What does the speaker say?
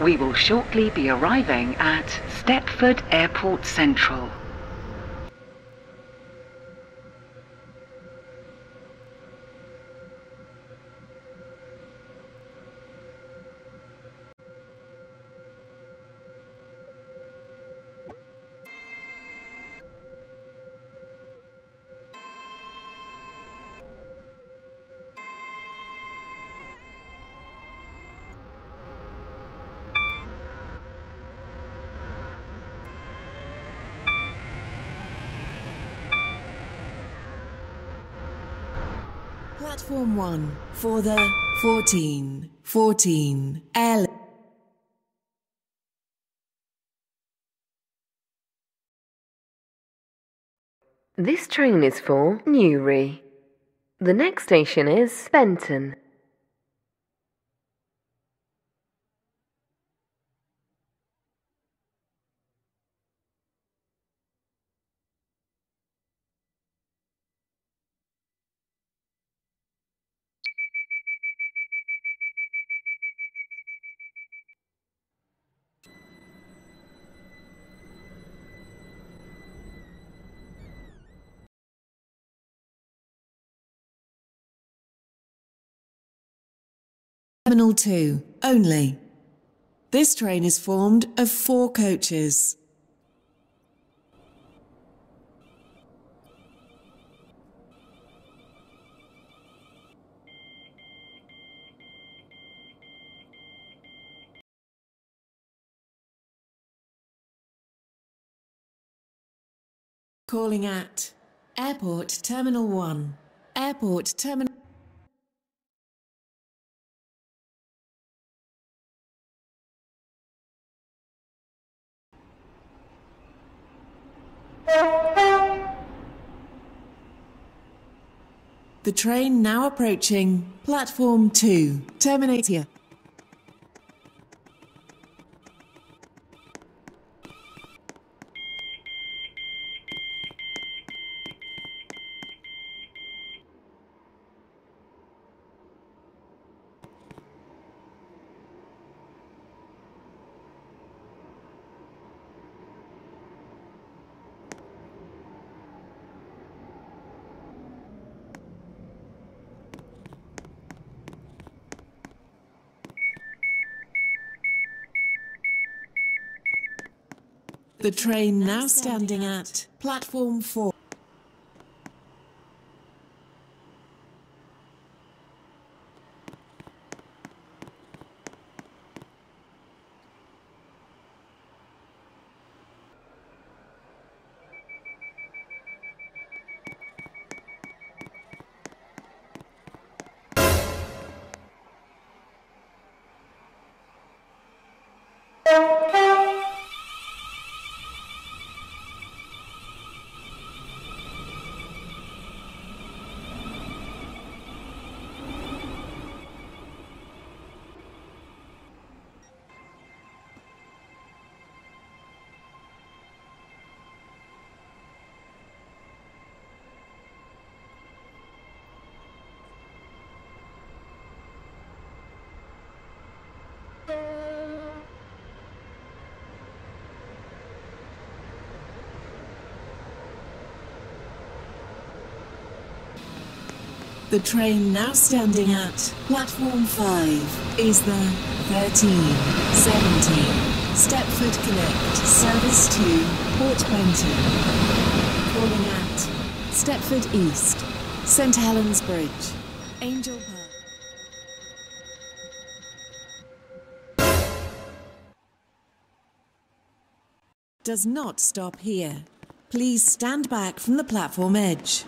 We will shortly be arriving at Stepford Airport Central. Platform 1 for the 14, 14 L. This train is for Newry. The next station is Benton. Terminal 2 only. This train is formed of four coaches. Calling at Airport Terminal 1. Airport Terminal The train now approaching platform 2. Terminate here. The train now standing at platform 4. The train now standing at platform 5 is the 1317 Stepford Connect service to Port Benton. Calling at Stepford East, St Helens Bridge, Angel Park. Does not stop here. Please stand back from the platform edge.